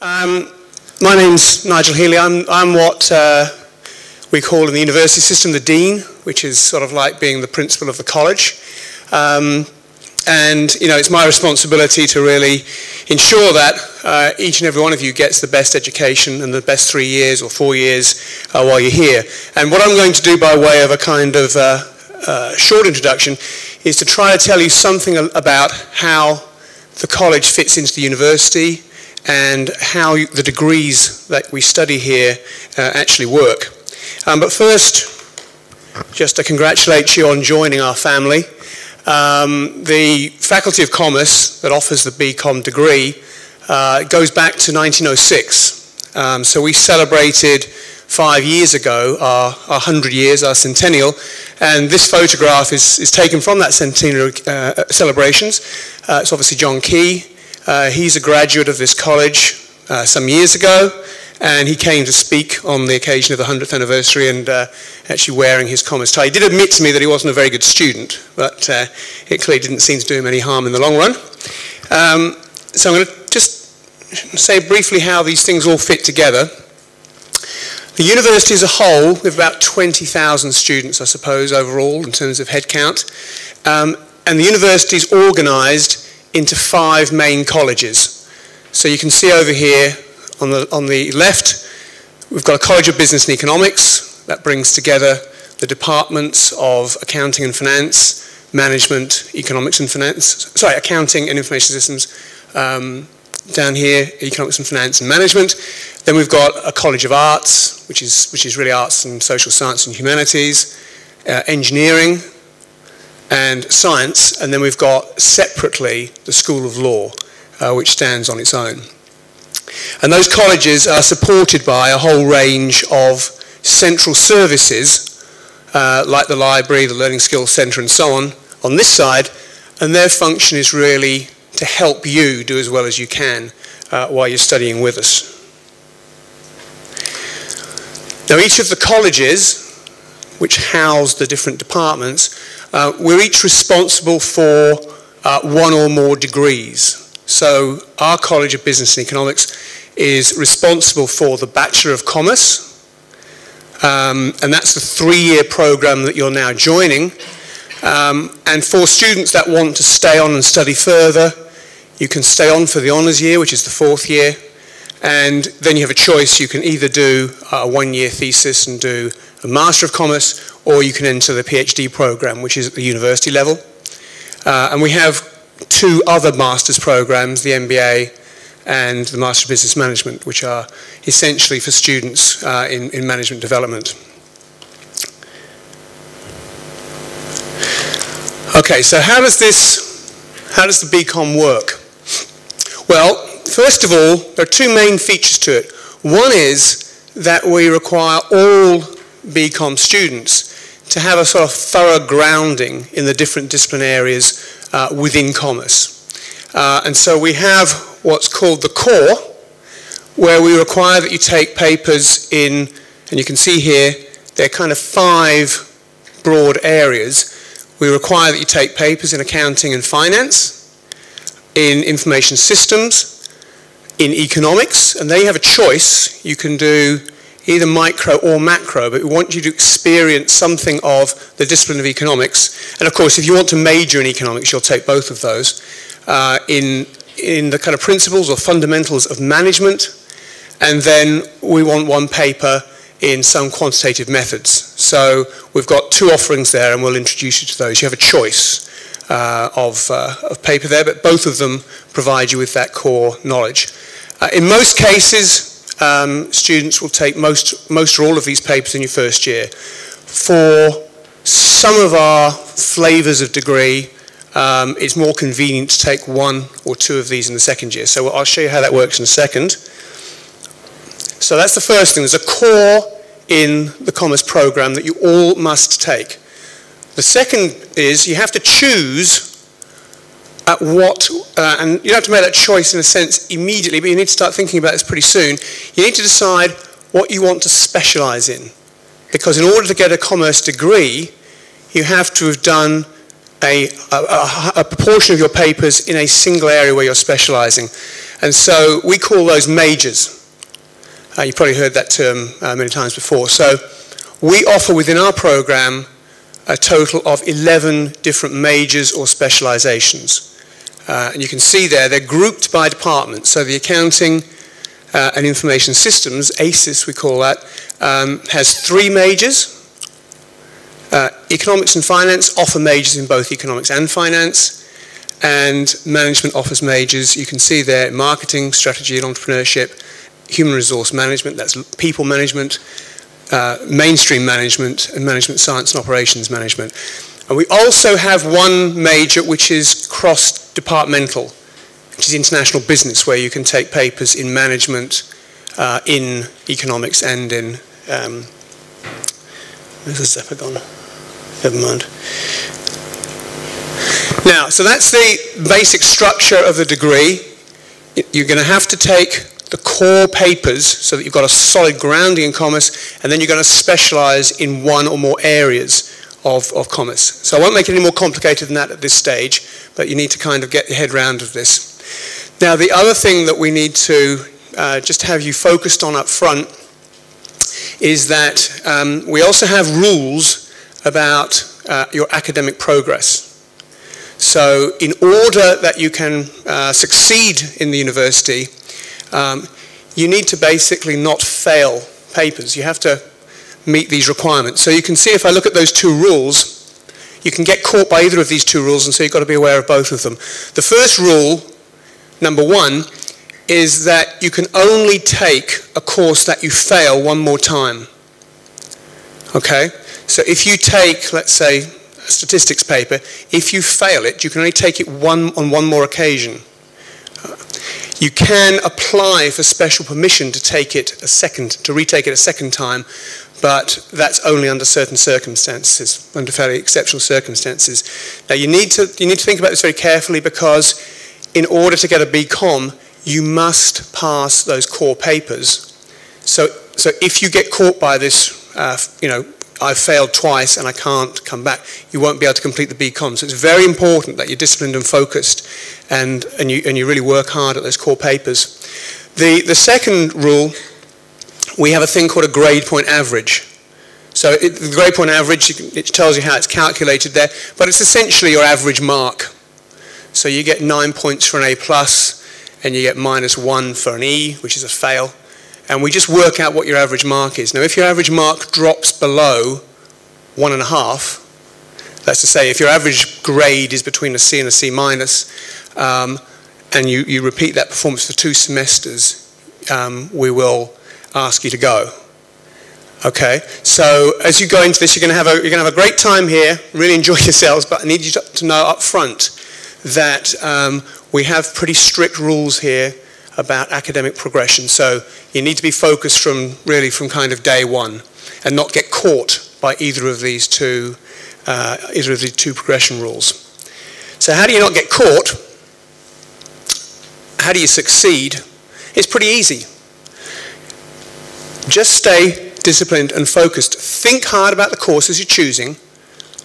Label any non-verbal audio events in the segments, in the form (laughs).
Um, my name's Nigel Healy. I'm, I'm what uh, we call in the university system the dean, which is sort of like being the principal of the college. Um, and you know, it's my responsibility to really ensure that uh, each and every one of you gets the best education and the best three years or four years uh, while you're here. And what I'm going to do by way of a kind of uh, uh short introduction is to try to tell you something about how the college fits into the university and how the degrees that we study here uh, actually work. Um, but first, just to congratulate you on joining our family. Um, the Faculty of Commerce that offers the BCom degree uh, goes back to 1906. Um, so we celebrated five years ago our, our 100 years, our centennial, and this photograph is, is taken from that centennial uh, celebrations. Uh, it's obviously John Key. Uh, he's a graduate of this college uh, some years ago and he came to speak on the occasion of the 100th anniversary and uh, actually wearing his commerce tie. He did admit to me that he wasn't a very good student, but uh, it clearly didn't seem to do him any harm in the long run. Um, so I'm going to just say briefly how these things all fit together. The university as a whole, with about 20,000 students, I suppose, overall in terms of headcount, um, and the university is organised into five main colleges. So you can see over here on the, on the left, we've got a College of Business and Economics that brings together the departments of accounting and finance, management, economics and finance, sorry, accounting and information systems um, down here, economics and finance and management. Then we've got a College of Arts, which is, which is really arts and social science and humanities, uh, engineering and science, and then we've got separately the School of Law, uh, which stands on its own. And those colleges are supported by a whole range of central services, uh, like the library, the Learning Skills Centre and so on, on this side, and their function is really to help you do as well as you can uh, while you're studying with us. Now each of the colleges, which house the different departments, uh, we're each responsible for uh, one or more degrees. So our College of Business and Economics is responsible for the Bachelor of Commerce, um, and that's the three-year program that you're now joining. Um, and for students that want to stay on and study further, you can stay on for the honours year, which is the fourth year, and then you have a choice. You can either do a one-year thesis and do a Master of Commerce, or you can enter the PhD program, which is at the university level. Uh, and we have two other master's programs, the MBA and the Master of Business Management, which are essentially for students uh, in, in management development. Okay, so how does this, how does the BCom work? Well, first of all, there are two main features to it. One is that we require all BCom students to have a sort of thorough grounding in the different discipline areas uh, within commerce. Uh, and so we have what's called the core, where we require that you take papers in, and you can see here, they're kind of five broad areas. We require that you take papers in accounting and finance, in information systems, in economics, and there you have a choice. You can do either micro or macro, but we want you to experience something of the discipline of economics. And of course, if you want to major in economics, you'll take both of those. Uh, in, in the kind of principles or fundamentals of management, and then we want one paper in some quantitative methods. So we've got two offerings there, and we'll introduce you to those. You have a choice uh, of, uh, of paper there, but both of them provide you with that core knowledge. Uh, in most cases, um, students will take most, most or all of these papers in your first year. For some of our flavours of degree, um, it's more convenient to take one or two of these in the second year. So I'll show you how that works in a second. So that's the first thing. There's a core in the commerce program that you all must take. The second is you have to choose at what, uh, and you don't have to make that choice in a sense immediately, but you need to start thinking about this pretty soon. You need to decide what you want to specialize in. Because in order to get a commerce degree, you have to have done a, a, a, proportion of your papers in a single area where you're specializing. And so we call those majors. Uh, you've probably heard that term uh, many times before. So we offer within our program a total of 11 different majors or specializations. Uh, and you can see there, they're grouped by department. So the accounting uh, and information systems, ACIS we call that, um, has three majors. Uh, economics and finance offer majors in both economics and finance. And management offers majors, you can see there, marketing, strategy and entrepreneurship, human resource management, that's people management, uh, mainstream management, and management science and operations management. And we also have one major which is cross-departmental, which is international business, where you can take papers in management, uh, in economics, and in... Um, where's the gone? Never mind. Now, so that's the basic structure of the degree. You're going to have to take the core papers so that you've got a solid grounding in commerce, and then you're going to specialize in one or more areas of, of commerce. So I won't make it any more complicated than that at this stage, but you need to kind of get your head round of this. Now, the other thing that we need to uh, just have you focused on up front is that um, we also have rules about uh, your academic progress. So in order that you can uh, succeed in the university, um, you need to basically not fail papers. You have to meet these requirements. So you can see if I look at those two rules, you can get caught by either of these two rules, and so you've got to be aware of both of them. The first rule, number one, is that you can only take a course that you fail one more time. Okay? So if you take, let's say, a statistics paper, if you fail it, you can only take it one on one more occasion. You can apply for special permission to take it a second, to retake it a second time, but that's only under certain circumstances, under fairly exceptional circumstances. Now you need to, you need to think about this very carefully because in order to get a BCom, you must pass those core papers. So, so if you get caught by this, uh, you know, I've failed twice and I can't come back, you won't be able to complete the BCom. So it's very important that you're disciplined and focused and, and, you, and you really work hard at those core papers. The, the second rule, we have a thing called a grade point average. So it, the grade point average, it tells you how it's calculated there, but it's essentially your average mark. So you get nine points for an A plus, and you get minus one for an E, which is a fail and we just work out what your average mark is. Now, if your average mark drops below one and a half, that's to say, if your average grade is between a C and a C minus, um, and you, you repeat that performance for two semesters, um, we will ask you to go. Okay, so as you go into this, you're going to have a you're going to have a great time here. Really enjoy (laughs) yourselves, but I need you to, know up front that um, we have pretty strict rules here about academic progression. So you need to be focused from really from kind of day one and not get caught by either of these two, uh, either of these two progression rules. So how do you not get caught? How do you succeed? It's pretty easy. Just stay disciplined and focused. Think hard about the courses you're choosing.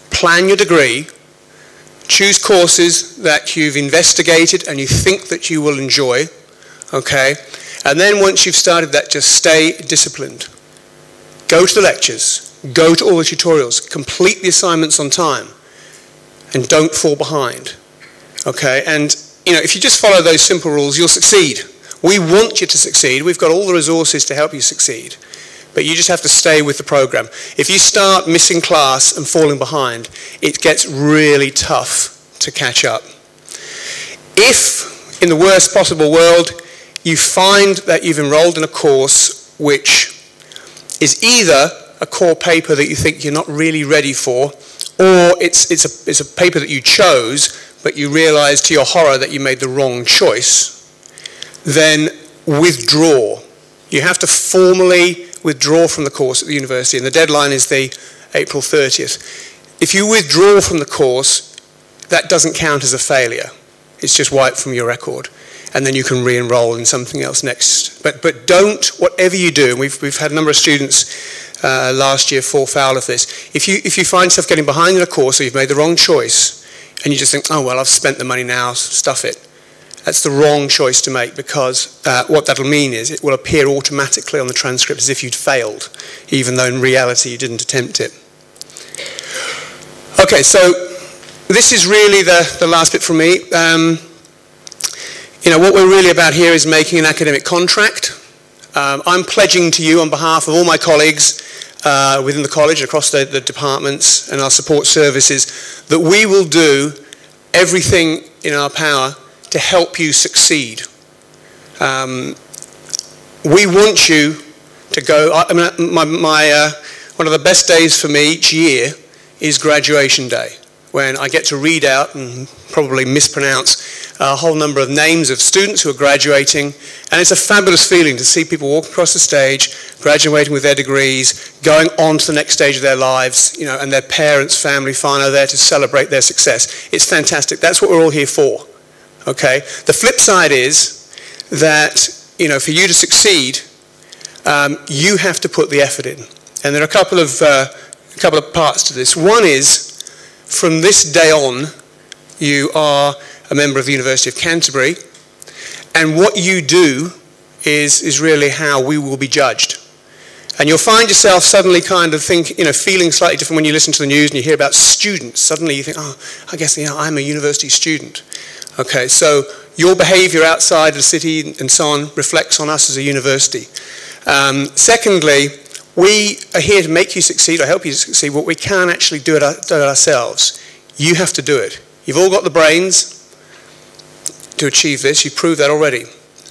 Plan your degree. Choose courses that you've investigated and you think that you will enjoy okay? And then once you've started that, just stay disciplined. Go to the lectures, go to all the tutorials, complete the assignments on time, and don't fall behind, okay? And, you know, if you just follow those simple rules, you'll succeed. We want you to succeed. We've got all the resources to help you succeed. But you just have to stay with the program. If you start missing class and falling behind, it gets really tough to catch up. If, in the worst possible world, you find that you've enrolled in a course which is either a core paper that you think you're not really ready for, or it's, it's, a, it's a paper that you chose, but you realize to your horror that you made the wrong choice, then withdraw. You have to formally withdraw from the course at the university, and the deadline is the April 30th. If you withdraw from the course, that doesn't count as a failure. It's just wiped from your record and then you can re-enroll in something else next. But, but don't, whatever you do, we've, we've had a number of students uh, last year fall foul of this, if you, if you find yourself getting behind in a course or you've made the wrong choice, and you just think, oh, well, I've spent the money now, stuff it, That's the wrong choice to make because uh, what that'll mean is it will appear automatically on the transcript as if you'd failed, even though in reality you didn't attempt it. Okay, so this is really the, the last bit from me. Um, you know, what we're really about here is making an academic contract. Um, I'm pledging to you on behalf of all my colleagues uh, within the college, across the, the departments and our support services, that we will do everything in our power to help you succeed. Um, we want you to go. I mean, my, my uh, one of the best days for me each year is graduation day, when I get to read out and probably mispronounce a whole number of names of students who are graduating, and it's a fabulous feeling to see people walk across the stage, graduating with their degrees, going on to the next stage of their lives, you know, and their parents, family, are there to celebrate their success. It's fantastic. That's what we're all here for. Okay? The flip side is that, you know, for you to succeed, um, you have to put the effort in. And there are a couple of, uh, a couple of parts to this. One is, from this day on, you are a member of the University of Canterbury, and what you do is, is really how we will be judged. And you'll find yourself suddenly kind of think, you know, feeling slightly different when you listen to the news and you hear about students. Suddenly you think, oh, I guess you know, I'm a university student. Okay, so your behavior outside the city and so on reflects on us as a university. Um, secondly, we are here to make you succeed or help you succeed, but we can't actually do it, do it ourselves. You have to do it. You've all got the brains to achieve this. You've proved that already.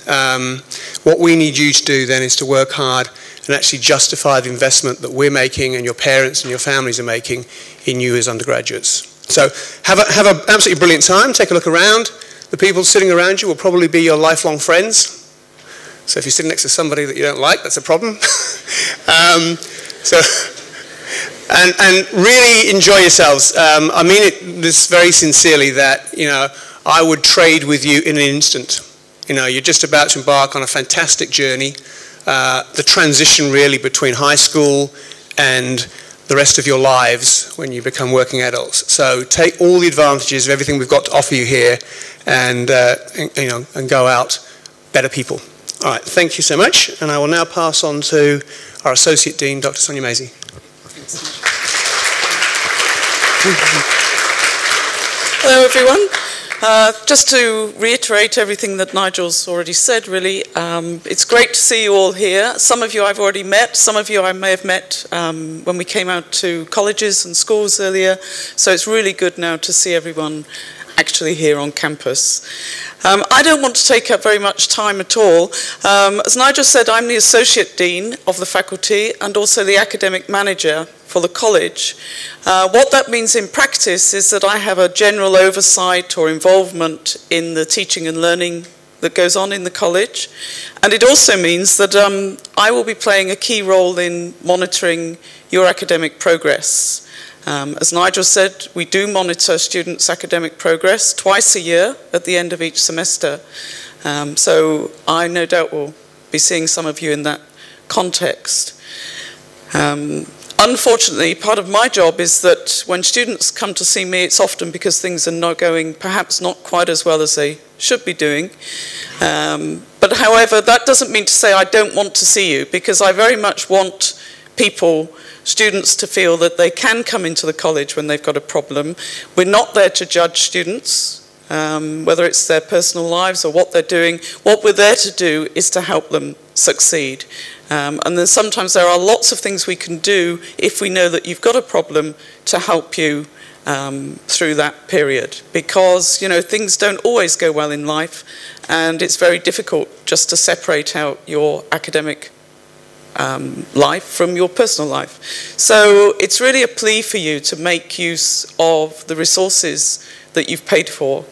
Um, what we need you to do then is to work hard and actually justify the investment that we're making and your parents and your families are making in you as undergraduates. So have an have a absolutely brilliant time. Take a look around. The people sitting around you will probably be your lifelong friends. So if you're sitting next to somebody that you don't like, that's a problem. (laughs) um, so, and, and really enjoy yourselves. Um, I mean it this very sincerely that, you know, I would trade with you in an instant. You know, you're just about to embark on a fantastic journey. Uh, the transition really between high school and the rest of your lives when you become working adults. So take all the advantages of everything we've got to offer you here and, uh, and, you know, and go out better people. All right, thank you so much. And I will now pass on to our Associate Dean, Dr. Sonia Mazey. Hello, everyone. Uh, just to reiterate everything that Nigel's already said, really, um, it's great to see you all here. Some of you I've already met, some of you I may have met um, when we came out to colleges and schools earlier. So it's really good now to see everyone actually here on campus. Um, I don't want to take up very much time at all. Um, as Nigel said, I'm the Associate Dean of the faculty and also the Academic Manager for the college. Uh, what that means in practice is that I have a general oversight or involvement in the teaching and learning that goes on in the college. And it also means that um, I will be playing a key role in monitoring your academic progress. Um, as Nigel said, we do monitor students' academic progress twice a year at the end of each semester. Um, so I no doubt will be seeing some of you in that context. Um, unfortunately, part of my job is that when students come to see me, it's often because things are not going perhaps not quite as well as they should be doing. Um, but however, that doesn't mean to say I don't want to see you because I very much want people students to feel that they can come into the college when they've got a problem. We're not there to judge students, um, whether it's their personal lives or what they're doing. What we're there to do is to help them succeed. Um, and then sometimes there are lots of things we can do if we know that you've got a problem to help you um, through that period because you know things don't always go well in life and it's very difficult just to separate out your academic um, life from your personal life. So it's really a plea for you to make use of the resources that you've paid for,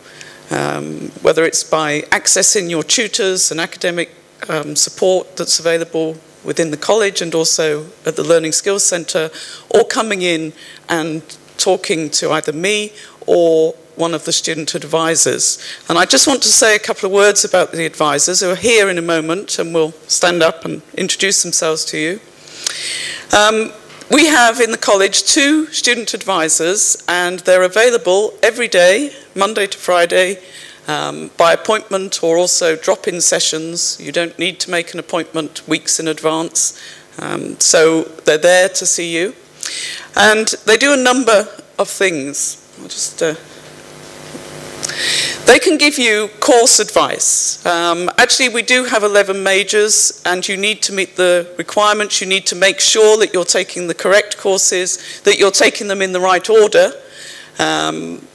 um, whether it's by accessing your tutors and academic um, support that's available within the college and also at the Learning Skills Centre, or coming in and talking to either me or one of the student advisors. And I just want to say a couple of words about the advisors who are here in a moment and will stand up and introduce themselves to you. Um, we have in the college two student advisors and they're available every day, Monday to Friday, um, by appointment or also drop-in sessions. You don't need to make an appointment weeks in advance. Um, so they're there to see you. And they do a number of things. I'll just uh, they can give you course advice. Um, actually, we do have 11 majors, and you need to meet the requirements. You need to make sure that you're taking the correct courses, that you're taking them in the right order. Um,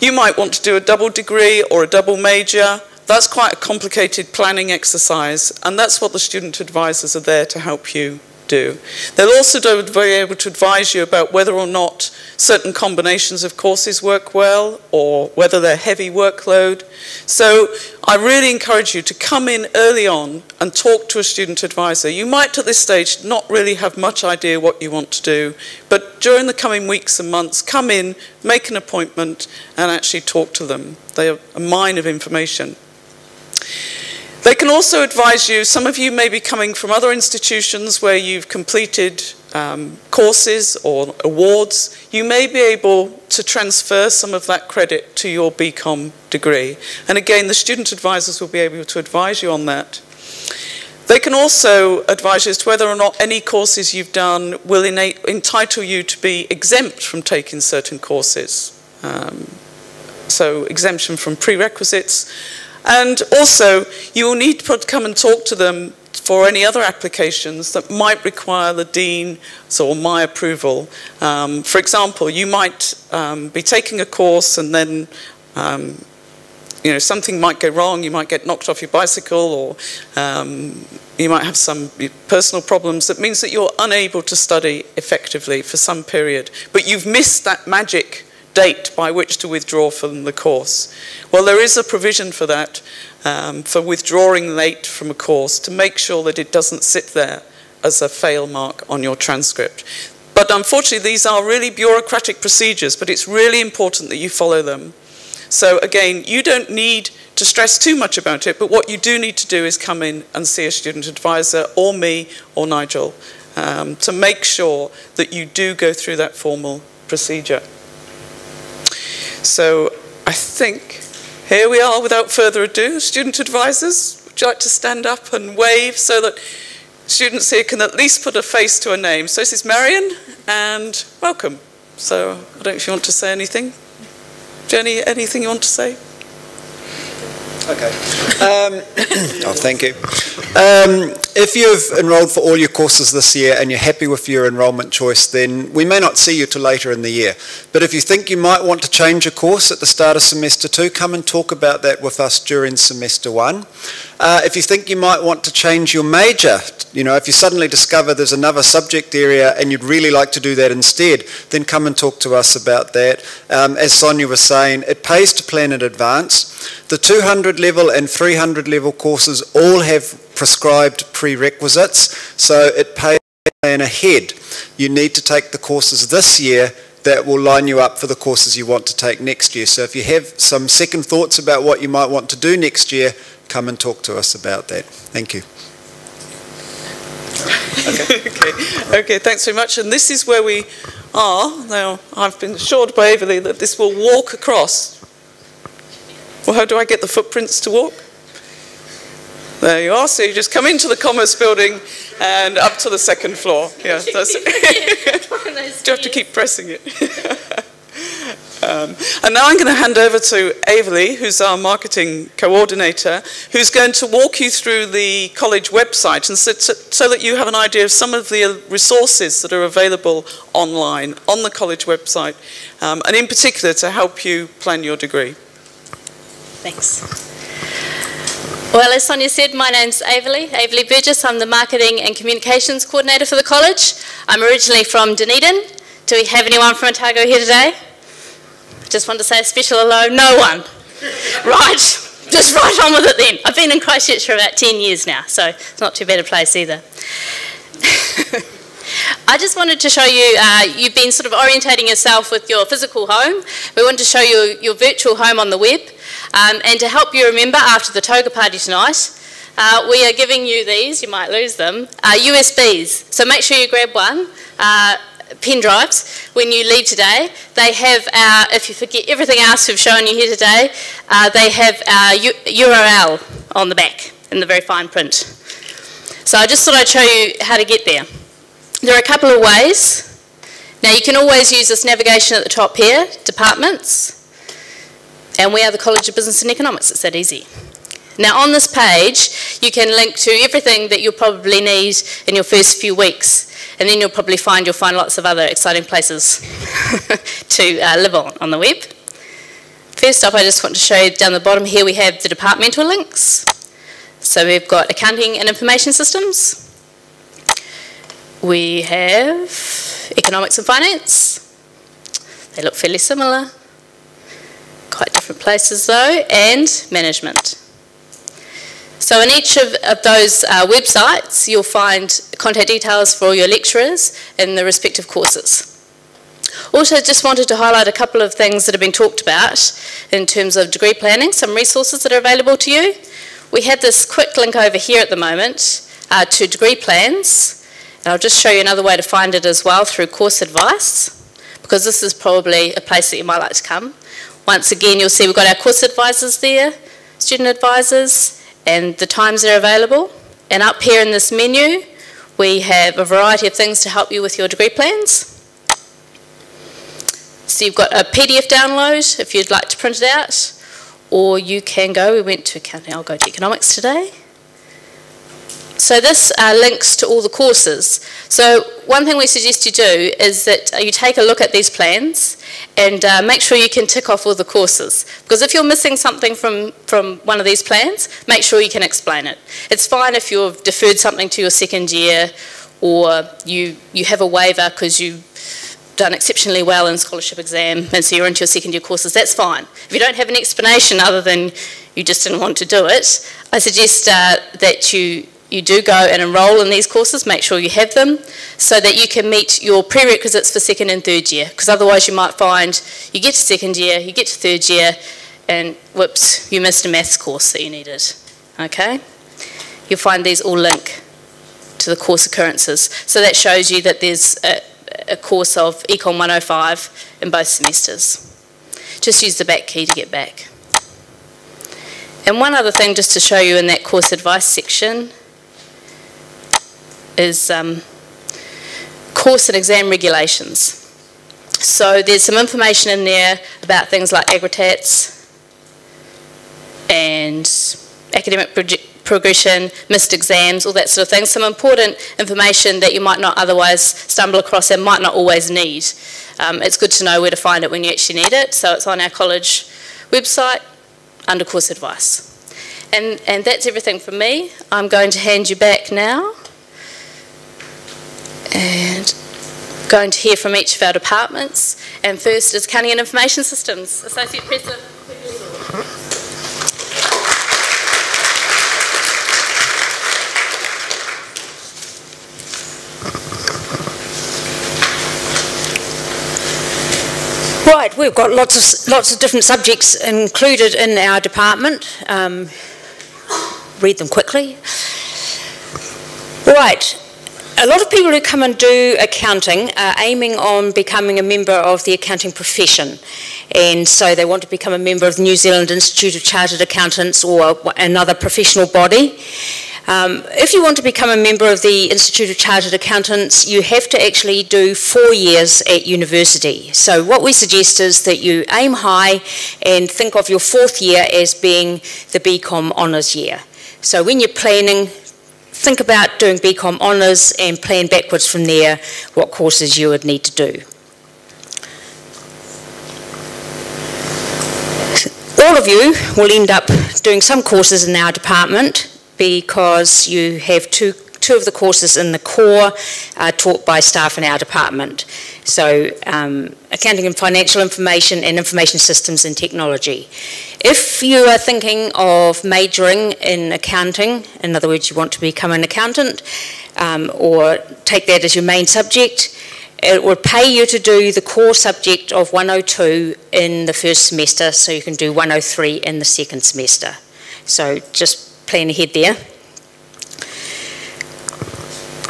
you might want to do a double degree or a double major. That's quite a complicated planning exercise, and that's what the student advisors are there to help you do. They'll also be able to advise you about whether or not certain combinations of courses work well or whether they're heavy workload. So I really encourage you to come in early on and talk to a student advisor. You might at this stage not really have much idea what you want to do, but during the coming weeks and months, come in, make an appointment and actually talk to them. They are a mine of information. They can also advise you, some of you may be coming from other institutions where you've completed um, courses or awards, you may be able to transfer some of that credit to your BCom degree. And again, the student advisors will be able to advise you on that. They can also advise you as to whether or not any courses you've done will entitle you to be exempt from taking certain courses. Um, so exemption from prerequisites and also, you will need to come and talk to them for any other applications that might require the dean or my approval. Um, for example, you might um, be taking a course and then um, you know, something might go wrong, you might get knocked off your bicycle or um, you might have some personal problems that means that you're unable to study effectively for some period. But you've missed that magic date by which to withdraw from the course. Well, there is a provision for that, um, for withdrawing late from a course to make sure that it doesn't sit there as a fail mark on your transcript. But unfortunately, these are really bureaucratic procedures, but it's really important that you follow them. So again, you don't need to stress too much about it, but what you do need to do is come in and see a student advisor or me or Nigel um, to make sure that you do go through that formal procedure. So I think here we are without further ado. Student advisors, would you like to stand up and wave so that students here can at least put a face to a name? So this is Marion and welcome. So I don't know if you want to say anything. Jenny, anything you want to say? Okay. Um, (coughs) oh, thank you. Um, if you've enrolled for all your courses this year and you're happy with your enrolment choice, then we may not see you till later in the year. But if you think you might want to change a course at the start of semester two, come and talk about that with us during semester one. Uh, if you think you might want to change your major, you know, if you suddenly discover there's another subject area and you'd really like to do that instead, then come and talk to us about that. Um, as Sonia was saying, it pays to plan in advance. The 200 level and 300 level courses all have prescribed prerequisites, so it pays to plan ahead. You need to take the courses this year that will line you up for the courses you want to take next year. So if you have some second thoughts about what you might want to do next year, come and talk to us about that. Thank you. Okay. okay. (laughs) okay, thanks very much. And this is where we are. Now, I've been assured by Everly that this will walk across. Well, how do I get the footprints to walk? There you are. So you just come into the Commerce building and up to the second floor. Yeah, that's (laughs) it. do you have to keep pressing it? (laughs) Um, and now I'm going to hand over to Averly, who's our marketing coordinator, who's going to walk you through the college website and so, so, that you have an idea of some of the resources that are available online on the college website, um, and in particular to help you plan your degree. Thanks. Well, as Sonia said, my name's Averly, Averly Burgess. I'm the Marketing and Communications Coordinator for the college. I'm originally from Dunedin. Do we have anyone from Otago here today? Just want to say a special hello. No one. right. Just right on with it then. I've been in Christchurch for about 10 years now, so it's not too bad a place either. (laughs) I just wanted to show you, uh, you've been sort of orientating yourself with your physical home. We want to show you your virtual home on the web. Um, and to help you remember after the toga party tonight, uh, we are giving you these, you might lose them, uh, USBs. So make sure you grab one. Pen drives when you leave today. They have our, if you forget everything else we've shown you here today, uh, they have our U URL on the back in the very fine print. So I just thought I'd show you how to get there. There are a couple of ways. Now you can always use this navigation at the top here, departments, and we are the College of Business and Economics, it's that easy. Now on this page, you can link to everything that you'll probably need in your first few weeks, and then you'll probably find you'll find lots of other exciting places (laughs) to uh, live on on the web. First up, I just want to show you down the bottom here we have the departmental links. So we've got accounting and information systems. We have economics and finance. They look fairly similar. Quite different places though, and management. So in each of, of those uh, websites, you'll find contact details for all your lecturers in the respective courses. Also, just wanted to highlight a couple of things that have been talked about in terms of degree planning, some resources that are available to you. We have this quick link over here at the moment uh, to degree plans. And I'll just show you another way to find it as well through course advice, because this is probably a place that you might like to come. Once again, you'll see we've got our course advisors there, student advisors, and the times they're available. And up here in this menu, we have a variety of things to help you with your degree plans. So you've got a PDF download if you'd like to print it out, or you can go, we went to accounting, I'll go to economics today. So this uh, links to all the courses. So one thing we suggest you do is that you take a look at these plans and uh, make sure you can tick off all the courses. Because if you're missing something from, from one of these plans, make sure you can explain it. It's fine if you've deferred something to your second year or you, you have a waiver because you done exceptionally well in scholarship exam and so you're into your second year courses, that's fine. If you don't have an explanation other than you just didn't want to do it, I suggest uh, that you you do go and enrol in these courses, make sure you have them, so that you can meet your prerequisites for second and third year. Because otherwise you might find you get to second year, you get to third year, and whoops, you missed a maths course that you needed. Okay? You'll find these all link to the course occurrences. So that shows you that there's a, a course of Econ 105 in both semesters. Just use the back key to get back. And one other thing just to show you in that course advice section is um, course and exam regulations. So there's some information in there about things like aggregates and academic progression, missed exams, all that sort of thing. Some important information that you might not otherwise stumble across and might not always need. Um, it's good to know where to find it when you actually need it. So it's on our college website under course advice. And, and that's everything from me. I'm going to hand you back now and going to hear from each of our departments. And first is Accounting and Information Systems, Associate Professor. Right, we've got lots of lots of different subjects included in our department. Um, read them quickly. Right, a lot of people who come and do accounting are aiming on becoming a member of the accounting profession. And so they want to become a member of the New Zealand Institute of Chartered Accountants or another professional body. Um, if you want to become a member of the Institute of Chartered Accountants, you have to actually do four years at university. So what we suggest is that you aim high and think of your fourth year as being the BCom honours year. So when you're planning think about doing BCom honours and plan backwards from there what courses you would need to do. All of you will end up doing some courses in our department because you have two two of the courses in the core are taught by staff in our department. So um, accounting and financial information and information systems and technology. If you are thinking of majoring in accounting, in other words, you want to become an accountant um, or take that as your main subject, it would pay you to do the core subject of 102 in the first semester, so you can do 103 in the second semester. So just plan ahead there.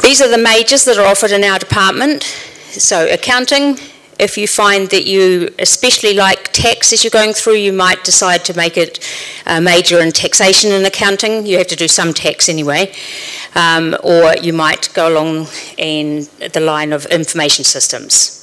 These are the majors that are offered in our department. so accounting, if you find that you especially like tax as you're going through, you might decide to make it a major in taxation and accounting. You have to do some tax anyway. Um, or you might go along in the line of information systems.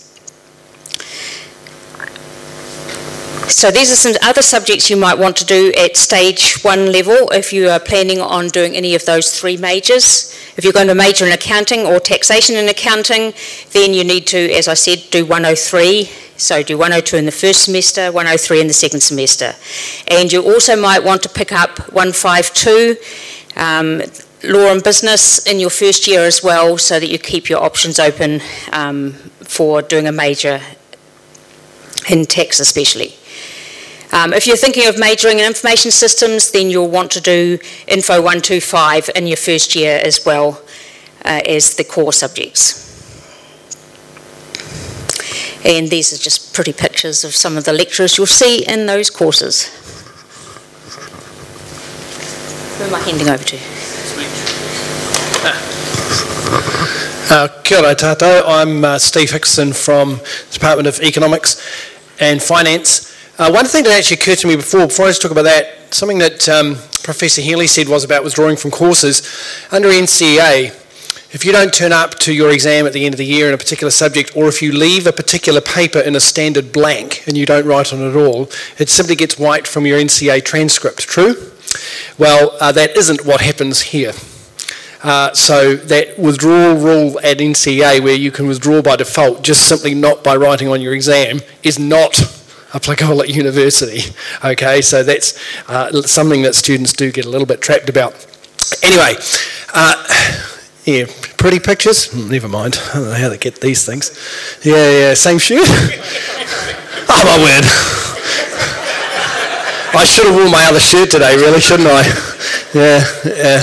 So these are some other subjects you might want to do at stage one level if you are planning on doing any of those three majors. If you're going to major in accounting or taxation in accounting, then you need to, as I said, do 103. So do 102 in the first semester, 103 in the second semester. And you also might want to pick up 152, um, law and business in your first year as well so that you keep your options open um, for doing a major in tax especially. Um, if you're thinking of majoring in information systems, then you'll want to do Info 125 in your first year as well uh, as the core subjects. And these are just pretty pictures of some of the lecturers you'll see in those courses. Who am I handing over to? (laughs) Uh, kia ora. I'm uh, Steve Hickson from the Department of Economics and Finance. Uh, one thing that actually occurred to me before, before I just talk about that, something that um, Professor Healy said was about withdrawing from courses. Under NCEA, if you don't turn up to your exam at the end of the year in a particular subject, or if you leave a particular paper in a standard blank and you don't write on it at all, it simply gets wiped from your NCEA transcript. True? Well, uh, that isn't what happens here. Uh, so that withdrawal rule at NCEA, where you can withdraw by default, just simply not by writing on your exam, is not applicable at university. Okay, so that's uh, something that students do get a little bit trapped about. Anyway, uh, yeah, pretty pictures. Hmm, never mind. I don't know how they get these things. Yeah, yeah, same shoe. (laughs) oh my word. I should have worn my other shirt today, really, shouldn't I? Yeah, yeah.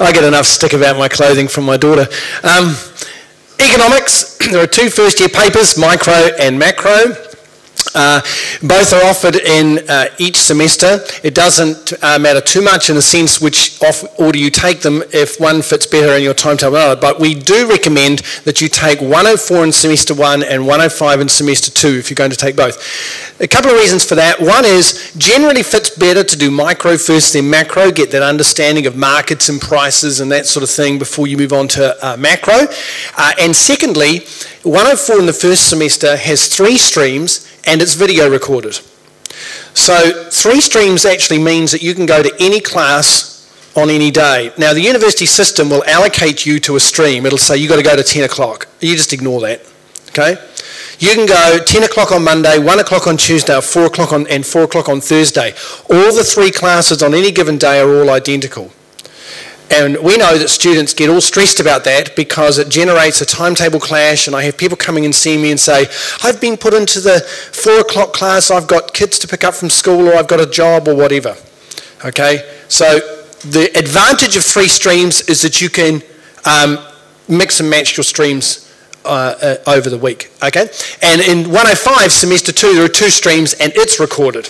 I get enough stick about my clothing from my daughter. Um, economics, (clears throat) there are two first year papers, micro and macro. Uh, both are offered in uh, each semester. It doesn't uh, matter too much in the sense which order you take them if one fits better in your timetable than another, but we do recommend that you take 104 in semester one and 105 in semester two if you're going to take both. A couple of reasons for that. One is generally fits better to do micro first then macro, get that understanding of markets and prices and that sort of thing before you move on to uh, macro. Uh, and secondly, 104 in the first semester has three streams and it's video recorded. So three streams actually means that you can go to any class on any day. Now the university system will allocate you to a stream. It'll say you've got to go to 10 o'clock. You just ignore that. Okay? You can go 10 o'clock on Monday, 1 o'clock on Tuesday, 4 o'clock on, and 4 o'clock on Thursday. All the three classes on any given day are all identical. And we know that students get all stressed about that because it generates a timetable clash and I have people coming and see me and say, I've been put into the four o'clock class, I've got kids to pick up from school or I've got a job or whatever. Okay, so the advantage of three streams is that you can um, mix and match your streams uh, uh, over the week. Okay, and in 105 semester two, there are two streams and it's recorded.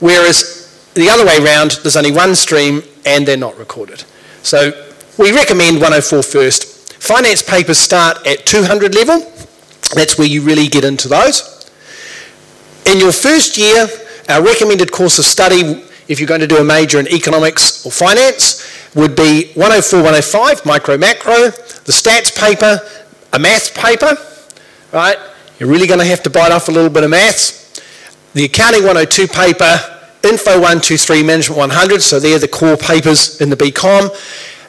Whereas the other way around, there's only one stream and they're not recorded. So we recommend 104 first. Finance papers start at 200 level. That's where you really get into those. In your first year, our recommended course of study, if you're going to do a major in economics or finance, would be 104, 105, micro, macro, the stats paper, a maths paper, right? You're really going to have to bite off a little bit of maths. The accounting 102 paper, Info 123, Management 100, so they're the core papers in the BCom.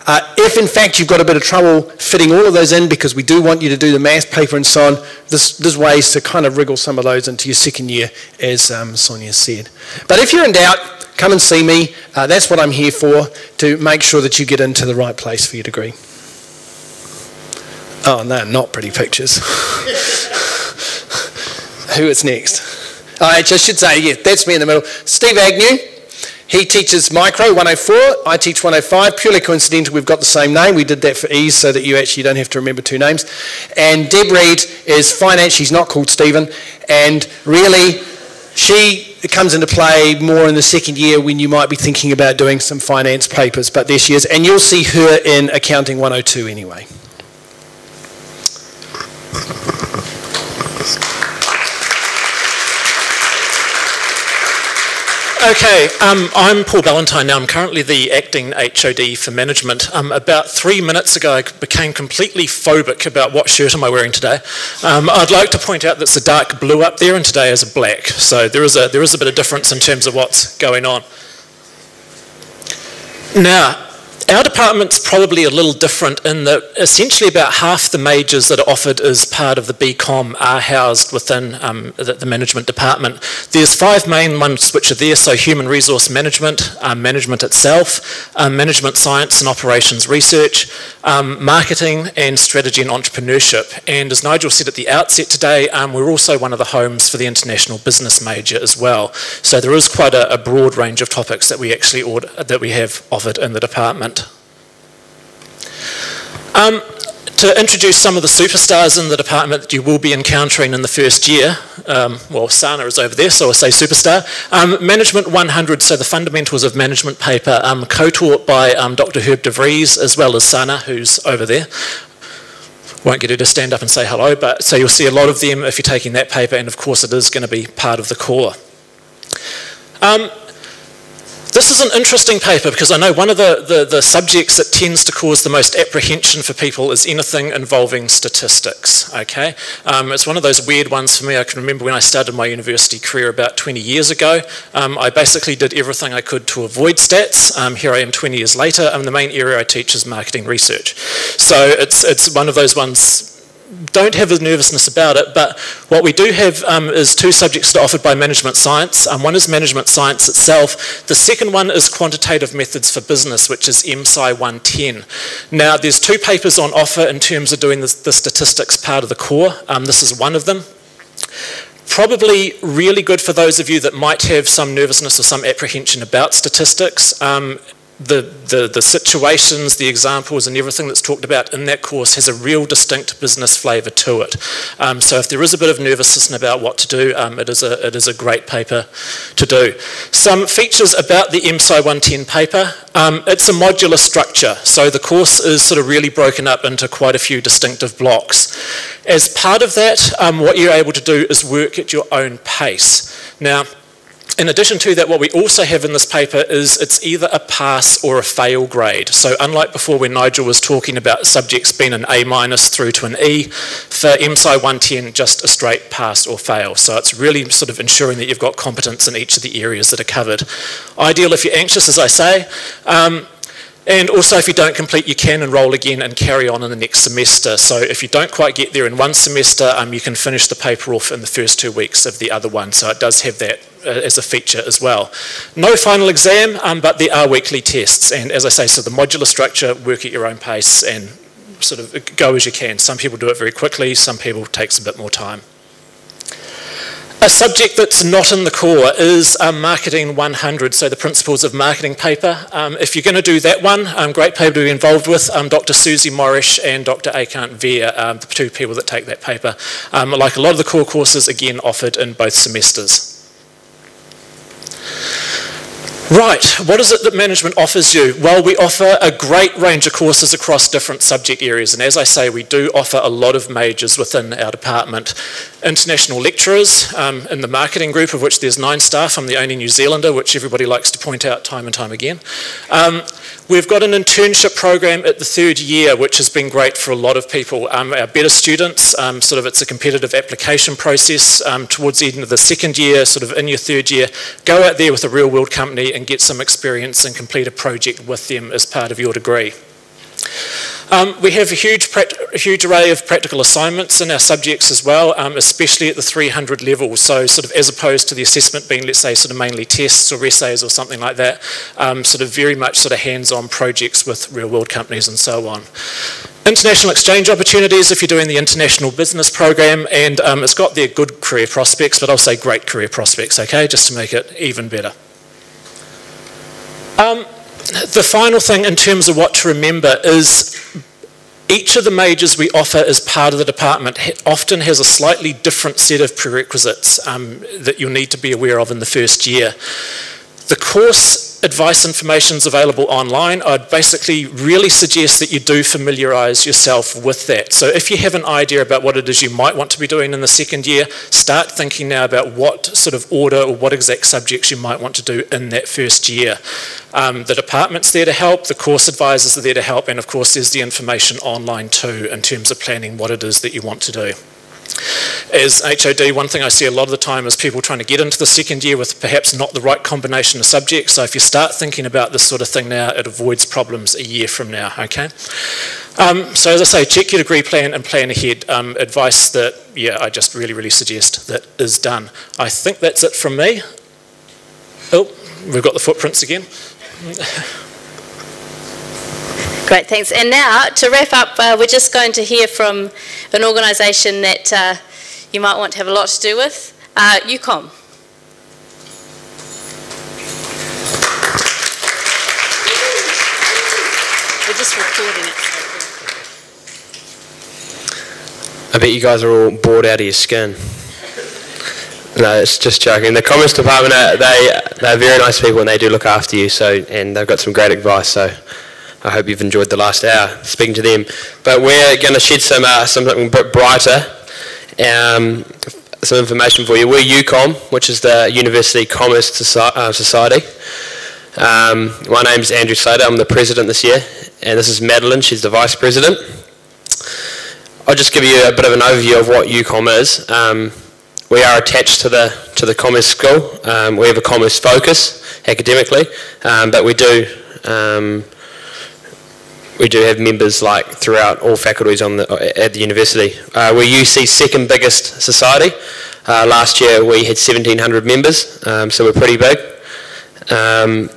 Uh, if in fact you've got a bit of trouble fitting all of those in because we do want you to do the math paper and so on, there's, there's ways to kind of wriggle some of those into your second year, as um, Sonia said. But if you're in doubt, come and see me. Uh, that's what I'm here for, to make sure that you get into the right place for your degree. Oh, no, not pretty pictures. (laughs) Who is next? Uh, I just should say, yeah, that's me in the middle. Steve Agnew, he teaches micro 104, I teach 105. Purely coincidental, we've got the same name. We did that for ease so that you actually don't have to remember two names. And Deb Reed is finance. She's not called Stephen. And really, she comes into play more in the second year when you might be thinking about doing some finance papers. But there she is. And you'll see her in Accounting 102 anyway. Okay, um, I'm Paul Ballantyne now. I'm currently the acting HOD for management. Um, about three minutes ago, I became completely phobic about what shirt am I wearing today. Um, I'd like to point out that's a dark blue up there, and today is a black. So there is a there is a bit of difference in terms of what's going on. Now, our department's probably a little different in that essentially about half the majors that are offered as part of the BCom are housed within um, the, the, management department. There's five main ones which are there, so human resource management, um, management itself, um, management science and operations research, um, marketing and strategy and entrepreneurship. And as Nigel said at the outset today, um, we're also one of the homes for the international business major as well. So there is quite a, a broad range of topics that we actually order, that we have offered in the department. Um, to introduce some of the superstars in the department that you will be encountering in the first year, um, well, Sana is over there, so I'll say superstar. Um, management 100, so the fundamentals of management paper, um, co-taught by um, Dr. Herb de Vries, as well as Sana, who's over there. Won't get her to stand up and say hello, but so you'll see a lot of them if you're taking that paper, and of course it is going to be part of the core. This is an interesting paper because I know one of the, the, the, subjects that tends to cause the most apprehension for people is anything involving statistics, okay? Um, it's one of those weird ones for me. I can remember when I started my university career about 20 years ago. Um, I basically did everything I could to avoid stats. Um, here I am 20 years later, and the main area I teach is marketing research. So it's, it's one of those ones don't have a nervousness about it, but what we do have um, is two subjects offered by management science. Um, one is management science itself. The second one is quantitative methods for business, which is MSci 110. Now, there's two papers on offer in terms of doing the, statistics part of the core. Um, this is one of them probably really good for those of you that might have some nervousness or some apprehension about statistics. The, the, the, situations, the examples, and everything that's talked about in that course has a real distinct business flavour to it. Um, so if there is a bit of nervousness about what to do, um, it, is a, it is a great paper to do. Some features about the MSci 110 paper. Um, it's a modular structure, so the course is sort of really broken up into quite a few distinctive blocks. As part of that, um, what you're able to do is work at your own pace. Now, in addition to that, what we also have in this paper is it's either a pass or a fail grade. So unlike before when Nigel was talking about subjects being an A minus through to an E, for MSci 110, just a straight pass or fail. So it's really sort of ensuring that you've got competence in each of the areas that are covered. Ideal if you're anxious, as I say. Um, and also, if you don't complete, you can enrol again and carry on in the next semester. So if you don't quite get there in one semester, um, you can finish the paper off in the first two weeks of the other one. So it does have that uh, as a feature as well. No final exam, um, but there are weekly tests. And as I say, so the modular structure, work at your own pace and sort of go as you can. Some people do it very quickly, some people takes a bit more time. A subject that's not in the core is um, Marketing 100, so the Principles of Marketing paper. Um, if you're going to do that one, um, great paper to be involved with, um, Dr. Susie Morrish and Dr. Ekant Veer, um, the two people that take that paper. Um, like a lot of the core courses, again, offered in both semesters. Right, what is it that management offers you? Well, we offer a great range of courses across different subject areas, and as I say, we do offer a lot of majors within our department. International lecturers um, in the marketing group, of which there's nine staff, I'm the only New Zealander, which everybody likes to point out time and time again. Um, We've got an internship program at the third year, which has been great for a lot of people. Um, our better students, um, sort of it's a competitive application process um, towards the end of the second year, sort of in your third year, go out there with a real world company and get some experience and complete a project with them as part of your degree. Um, we have a huge, a huge, array of practical assignments in our subjects as well, um, especially at the 300 level. So sort of as opposed to the assessment being, let's say, sort of mainly tests or essays or something like that, um, sort of very much sort of hands-on projects with real-world companies and so on. International exchange opportunities if you're doing the international business program, and um, it's got their good career prospects, but I'll say great career prospects, okay, just to make it even better. Um, the final thing in terms of what to remember is each of the majors we offer as part of the department often has a slightly different set of prerequisites um, that you'll need to be aware of in the first year. The course advice information is available online. I'd basically really suggest that you do familiarise yourself with that. So if you have an idea about what it is you might want to be doing in the second year, start thinking now about what sort of order or what exact subjects you might want to do in that first year. Um, the department's there to help, the course advisors are there to help, and of course there's the information online too in terms of planning what it is that you want to do. As HOD, one thing I see a lot of the time is people trying to get into the second year with perhaps not the right combination of subjects. So if you start thinking about this sort of thing now, it avoids problems a year from now, okay? Um, so as I say, check your degree plan and plan ahead. Um, advice that, yeah, I just really, really suggest that is done. I think that's it from me. Oh, we've got the footprints again. (laughs) Great, thanks. And now, to wrap up, uh, we're just going to hear from an organisation that uh, you might want to have a lot to do with, uh, UCOM. We're just recording it. I bet you guys are all bored out of your skin. No, it's just joking. The Commerce Department, are, they, they're very nice people and they do look after you, so, and they've got some great advice, so I hope you've enjoyed the last hour speaking to them. But we're going to shed some uh, something a bit brighter, um, some information for you. We're UCOM, which is the University Commerce uh, Society. Um, my name's Andrew Slater. I'm the president this year, and this is Madeline. She's the vice president. I'll just give you a bit of an overview of what UCOM is. Um, we are attached to the to the Commerce School. Um, we have a commerce focus academically, um, but we do um, we do have members like throughout all faculties on the, at the university. Uh, we're UC's second biggest society. Uh, last year we had 1,700 members, um, so we're pretty big. Um,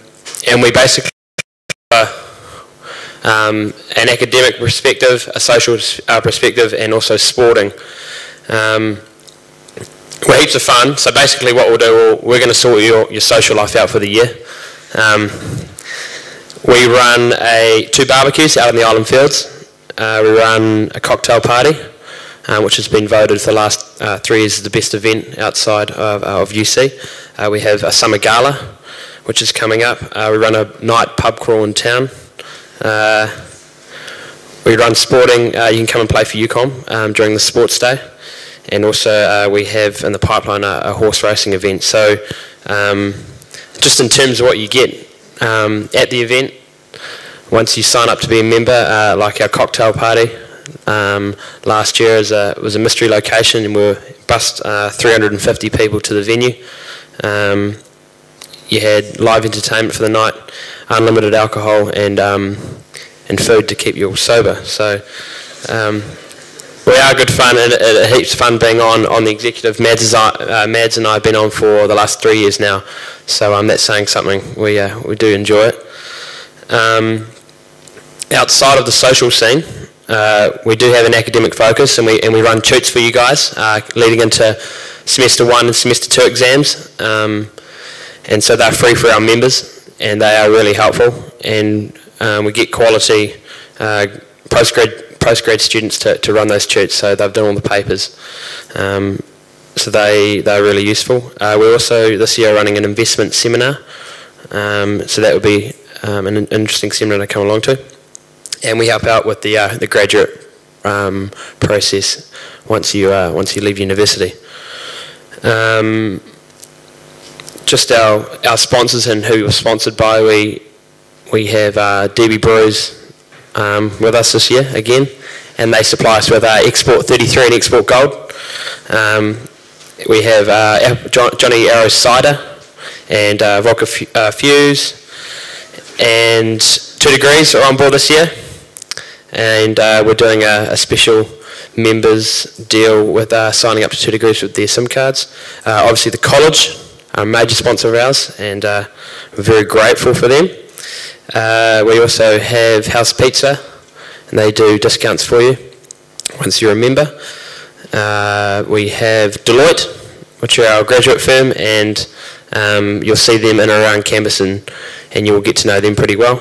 and we basically um, an academic perspective, a social uh, perspective, and also sporting. Um, we're heaps of fun. So basically, what we'll do, we'll, we're going to sort your, your social life out for the year. Um, we run a, two barbecues out in the Ilam Fields. Uh, we run a cocktail party, uh, which has been voted for the last uh, three years as the best event outside of, uh, of UC. Uh, we have a summer gala, which is coming up. Uh, we run a night pub crawl in town. we run sporting. you can come and play for UCOM um, during the sports day. And also we have in the pipeline a, a horse racing event. So um, just in terms of what you get um, at the event, once you sign up to be a member, uh, like our cocktail party um, last year is a, was a mystery location and we bussed uh, 350 people to the venue. Um, you had live entertainment for the night, unlimited alcohol and um, and food to keep you all sober. So um, we are good fun and it, heaps fun being on, on the executive. Mads, uh, Mads and I have been on for the last three years now, so um, that's saying something. We, uh, we do enjoy it. Um, outside of the social scene, uh, we do have an academic focus and we, and we run toots for you guys uh, leading into semester one and semester two exams. Um, and so they're free for our members and they are really helpful and um, we get quality uh, postgrad, postgrad students to, to run those toots so they've done all the papers. Um, so they, they're really useful. Uh, we're also this year running an investment seminar um, so that would be um, an interesting seminar to come along to and we help out with the uh, the graduate um, process once you uh, once you leave university. Um, just our our sponsors and who we're sponsored by. We we have uh, DB Brews um, with us this year again, and they supply us with uh, Export 33 and Export Gold. Um, we have uh, Johnny Arrow cider and uh, Vodka uh, Fuse, and Two Degrees are on board this year and uh, we're doing a, a, special members deal with uh, signing up to two degrees with their SIM cards. Uh, obviously the college are a major sponsor of ours and we're very grateful for them. Uh, we also have House Pizza and they do discounts for you once you're a member. Uh, we have Deloitte which are our graduate firm and um, you'll see them in around campus and, and you will get to know them pretty well.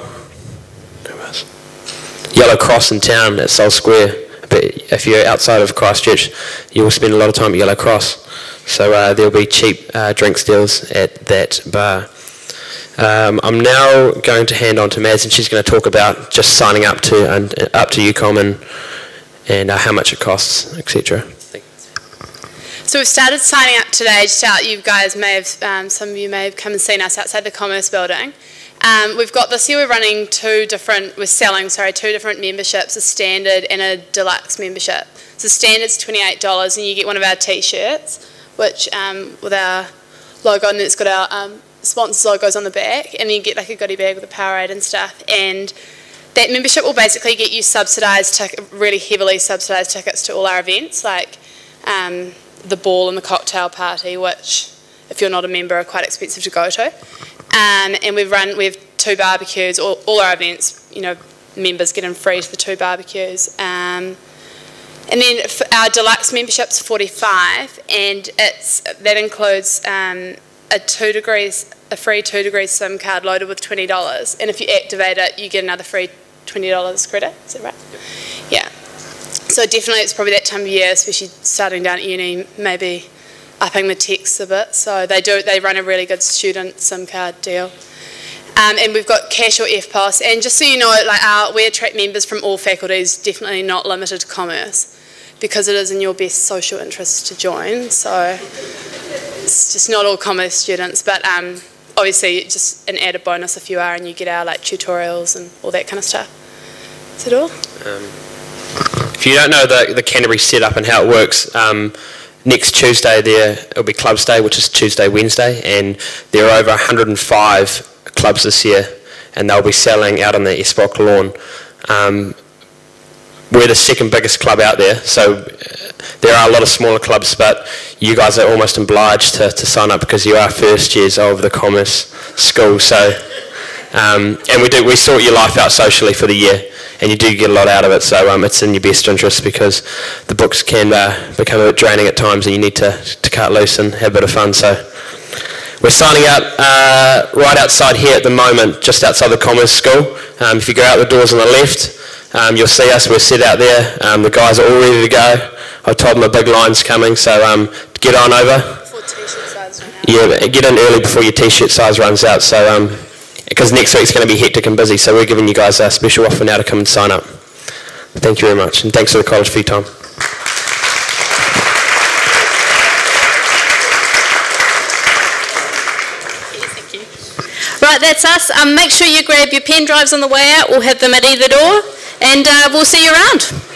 Yellow Cross in town at Sol Square. But if you're outside of Christchurch, you will spend a lot of time at Yellow Cross. So uh, there'll be cheap uh, drink deals at that bar. Um, I'm now going to hand on to Maz, and she's going to talk about just signing up to and up to UCOM and and uh, how much it costs, etc. So we've started signing up today. Just out, you guys may have, um, some of you may have come and seen us outside the Commerce Building. Um, we've got this year we're running two different, we're selling, sorry, two different memberships, a standard and a deluxe membership. So standard's $28 and you get one of our t-shirts, which um, with our logo and it's got our sponsors logos on the back and you get like a goodie bag with a Powerade and stuff. And that membership will basically get you subsidised, really heavily subsidised tickets to all our events, like um, the ball and the cocktail party, which if you're not a member are quite expensive to go to. Um, and we've run, we have two barbecues, all, all, our events, you know, members get in free to the two barbecues. Um, and then our deluxe membership's 45 and it's, that includes um, a two degrees, a free two degrees SIM card loaded with $20. And if you activate it, you get another free $20 credit, is that right? Yeah. So definitely it's probably that time of year, especially starting down at uni, maybe upping the texts a bit. So they do they run a really good student SIM card deal. Um, and we've got cash or EFTPOS. And just so you know, like our, we attract members from all faculties, definitely not limited to commerce, because it is in your best social interest to join. So it's just not all commerce students, but um, obviously just an added bonus if you are and you get our like tutorials and all that kind of stuff. Is it all? Um. If you don't know the, the Canterbury setup and how it works, um, next Tuesday there it'll be Clubs Day, which is Tuesday, Wednesday, and there are over 105 clubs this year, and they'll be selling out on the Espock lawn. Um, we're the second biggest club out there, so uh, there are a lot of smaller clubs, but you guys are almost obliged to, to sign up because you are first years of the commerce school. So, um, and we do we sort your life out socially for the year and you do get a lot out of it. So um, it's in your best interest because the books can uh, become a bit draining at times, and you need to, to cut loose and have a bit of fun. So we're signing up uh, right outside here at the moment, just outside the Commerce School. Um, if you go out the doors on the left, um, you'll see us. We're set out there. Um, the guys are all ready to go. I told them a big line's coming, so um, get on over. Yeah, get in early before your t-shirt size runs out. So um, because next week's going to be hectic and busy, so we're giving you guys a special offer now to come and sign up. Thank you very much, and thanks to the college for your time. Right, that's us. Um, make sure you grab your pen drives on the way out. We'll have them at either door, and uh, we'll see you around.